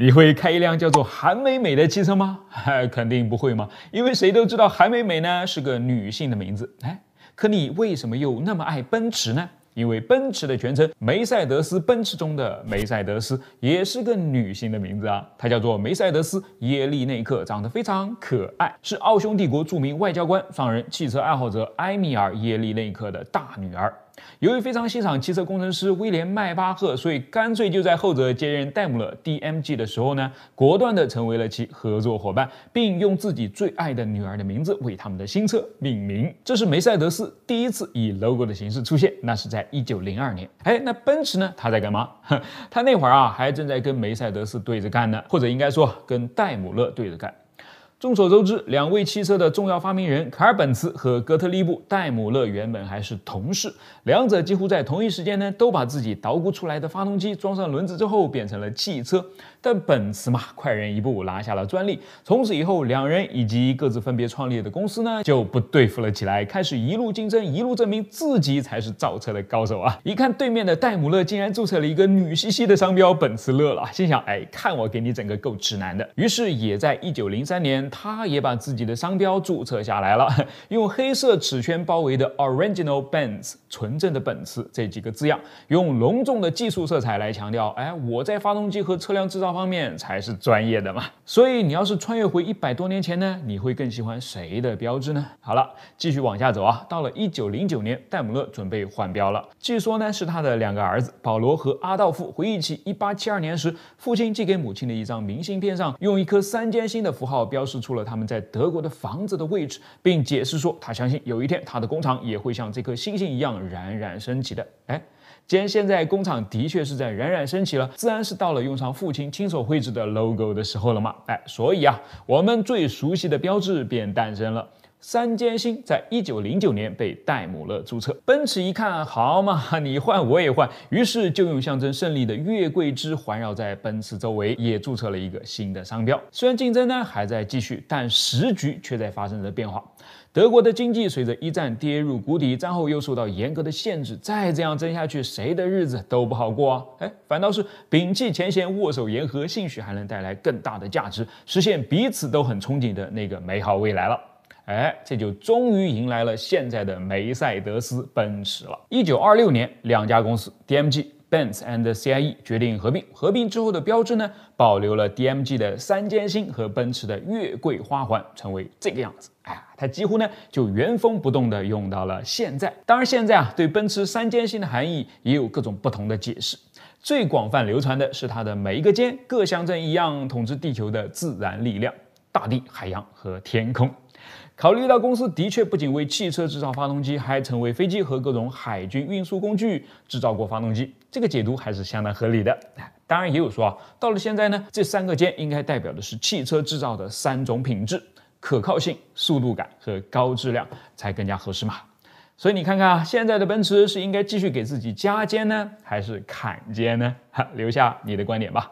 你会开一辆叫做韩美美的汽车吗？肯定不会嘛，因为谁都知道韩美美呢是个女性的名字。哎，可你为什么又那么爱奔驰呢？因为奔驰的全称梅赛德斯奔驰中的梅赛德斯也是个女性的名字啊，她叫做梅赛德斯耶利内克，长得非常可爱，是奥匈帝国著名外交官、商人、汽车爱好者埃米尔耶利内克的大女儿。由于非常欣赏汽车工程师威廉迈巴赫，所以干脆就在后者接任戴姆勒 DMG 的时候呢，果断的成为了其合作伙伴，并用自己最爱的女儿的名字为他们的新车命名。这是梅赛德斯第一次以 logo 的形式出现，那是在一九零二年。哎，那奔驰呢？他在干嘛？他那会儿啊，还正在跟梅赛德斯对着干呢，或者应该说跟戴姆勒对着干。众所周知，两位汽车的重要发明人卡尔·本茨和哥特利布·戴姆勒原本还是同事，两者几乎在同一时间呢，都把自己捣鼓出来的发动机装上轮子之后变成了汽车。但本茨嘛，快人一步拿下了专利，从此以后，两人以及各自分别创立的公司呢，就不对付了起来，开始一路竞争，一路证明自己才是造车的高手啊！一看对面的戴姆勒竟然注册了一个女兮兮的商标，本茨乐了，心想：哎，看我给你整个够直男的。于是也在一九零三他也把自己的商标注册下来了，用黑色齿圈包围的 “Original Benz” 纯正的本次这几个字样，用隆重的技术色彩来强调，哎，我在发动机和车辆制造方面才是专业的嘛。所以你要是穿越回一百多年前呢，你会更喜欢谁的标志呢？好了，继续往下走啊，到了一九零九年，戴姆勒准备换标了。据说呢，是他的两个儿子保罗和阿道夫回忆起一八七二年时，父亲寄给母亲的一张明信片上，用一颗三尖星的符号标示出了他们在德国的房子的位置，并解释说，他相信有一天他的工厂也会像这颗星星一样冉冉升起的。哎，既然现在工厂的确是在冉冉升起了，自然是到了用上父亲亲手绘制的 logo 的时候了嘛。哎，所以啊，我们最熟悉的标志便诞生了。三尖星在一九零九年被戴姆勒注册，奔驰一看，好嘛，你换我也换，于是就用象征胜利的月桂枝环绕在奔驰周围，也注册了一个新的商标。虽然竞争呢还在继续，但时局却在发生着变化。德国的经济随着一战跌入谷底，战后又受到严格的限制，再这样争下去，谁的日子都不好过啊！哎，反倒是摒弃前嫌，握手言和，兴许还能带来更大的价值，实现彼此都很憧憬的那个美好未来了。哎，这就终于迎来了现在的梅赛德斯奔驰了。一九二六年，两家公司 DMG Benz and CIE 决定合并。合并之后的标志呢，保留了 DMG 的三尖星和奔驰的月桂花环，成为这个样子。哎，它几乎呢就原封不动的用到了现在。当然，现在啊，对奔驰三尖星的含义也有各种不同的解释。最广泛流传的是它的每一个尖各象征一样统治地球的自然力量：大地、海洋和天空。考虑到公司的确不仅为汽车制造发动机，还曾为飞机和各种海军运输工具制造过发动机，这个解读还是相当合理的。当然也有说啊，到了现在呢，这三个尖应该代表的是汽车制造的三种品质：可靠性、速度感和高质量，才更加合适嘛。所以你看看啊，现在的奔驰是应该继续给自己加尖呢，还是砍尖呢？哈，留下你的观点吧。